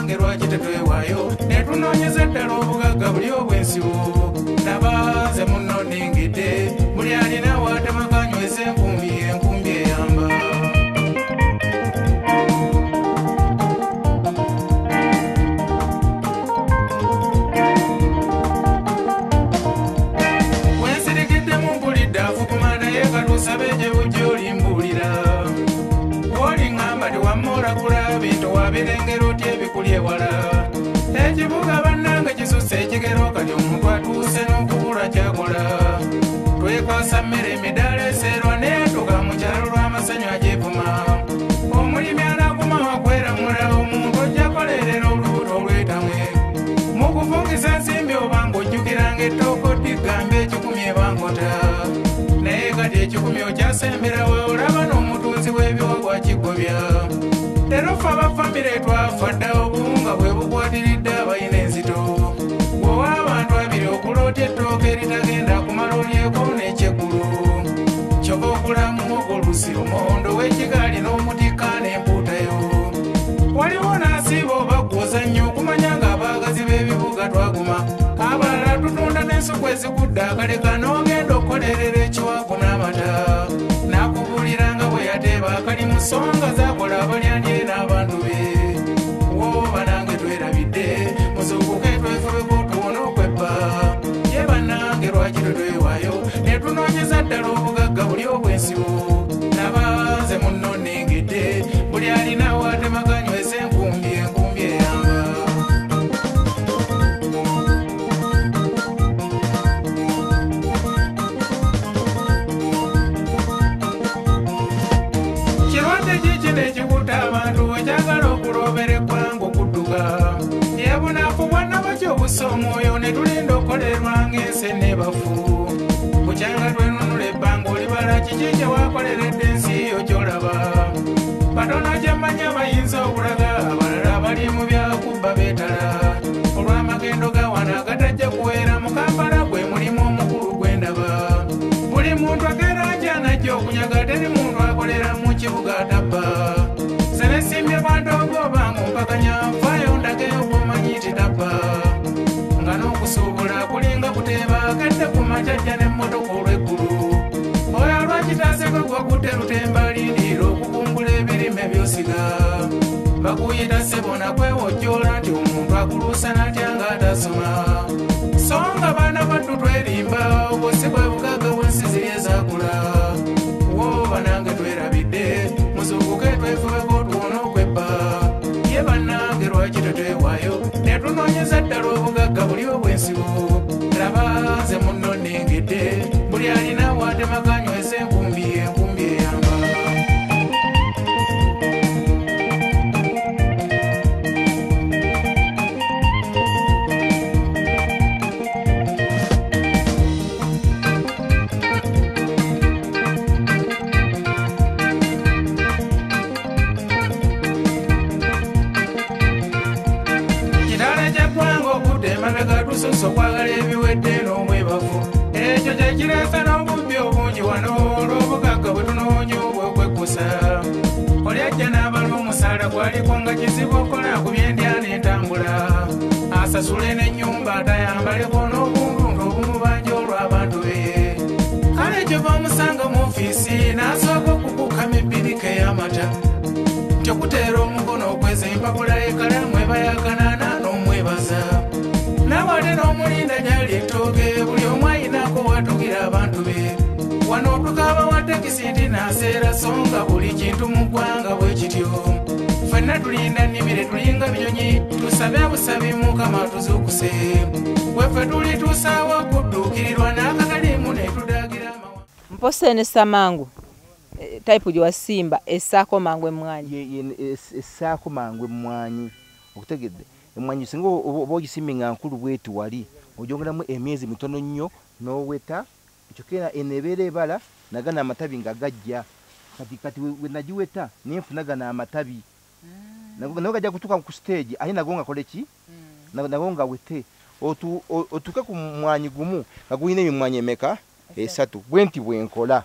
bannange lwaki tetwewaayo? Netunoonyeza ddala obugagga buli obwensibo nabanze muno ningidde buli alina waatemakanyweza woliŋŋamba tiwammoolagula bintu wabirengera otya ebikuli ewala ekibuga bannange kisusse ekigero kati omuntu atuuse n'okubula kyakola twekwasa mmere emidaala eseerwa neetuka mu kyalo lw'amasanyu agyevuma omulimi anaguma wakweramula omuntu ojja kolerera olubuto olwetamwe mu kuvugisa nsimbi oba ng'ojjukiranga ettooka oddigamba ekikumi ebankota naye kati ekikumi okyasemberawe olaba n'omutunzi w'ebiwagwa kigobya ffe abafamire twafa dda obuwunga bwe bukwatiridde abalina enzito. Bwewa abantu abiri okuloota ettooka eritagenda kumala olyeko n'ekyeggulu kyova okulamu ogw'olusi lumondo w'ekigaali n'omutika n'empuutayo. Waliwo n'asiiba oba gwozannyo okumanya ng'abaagazi b'ebibuga twaguma. Abalala tutunda n'ensuku ezigudde akaleka n'ogenda okukolerera ekiwagu n'amata. N'akubuliranga bwe yateeba akali mu ssonga zaakola muzuukuke twefubeko tuwona okwebba ye bannange lwaki tetwewaayo ne tunoonyeza ddala obugagga buli obwensibo obusa omwoyo ne tulinda okukolerwa ng'ensi nebafu bukyanga twenunula ebbanga olibala kiki kyewakoleredde ensi yo kyolaba. Batono gyemmanya bayinza okulaga abalala bali mu byakubba beetala. Olw'amagendo gawana agatajja macajja n'emmotoka olw'eggulu oyo alwakitaaseko gwakutte lutemba lindiira okukumbula ebirime byosiga? Bakuyita sebona kwewojjoola nti omuntu akuluusa natya ng'atasoma so nga baana battu twerimba obwosi bwe bugagga bwensi ziri ezakula woba nange twerabidde muzuukuke twefubeko tuwona okwebba. Ye bannange lwaki tetwewaayo? Ne tunoonyeza ddala obugagga tusosa okwagala ebiwedde n'omwebavu ekyo kyekireesa n'obubbi obungi wano olw'obugagga bwe tunoonya obwokwekkusa olyajja n'abala omusaala gwaliko nga kizibu okola ku byendya n'entambula asasule n'ennyumba atayambaleko n'obundundu obumubanja olw'abantu be. Kale kyova omusanga mu ofiisi n'asooka okukukama ebbirika ey'amata kyokuteera omukono wano tukaba wa tekisi nti naseera so nga buli kintu mu ggwanga bwe kityo. Ffenna tulinda nnimire tulinga binyonyi tusabe busabi mukama tuzuukuse weffe tuli tusaawa okudduukirirwa n'akatalimu ne tudaagira amawa. Mposene samangu eh, type gyewasimba essaako mangu emwanyi. Essaako mangu emmwanyi okutegedde emmwanyi singa oba ogisimbye nga nkulu bweti wali ogyongeramu emyezi mitono nnyo n'oweta ekyo kera eneebeera ebala nagana amatabi nga gajja. Kati kati we- we nagiweta nenfuna gana amatabi Nago- nago gajja kutuuka ku stage ate nago nga kole ki? Nago- nga wete. Otuuke ku mwanyi gumu nga gulina emimwanyi emeka? Esatu. Bwe nti bwenkola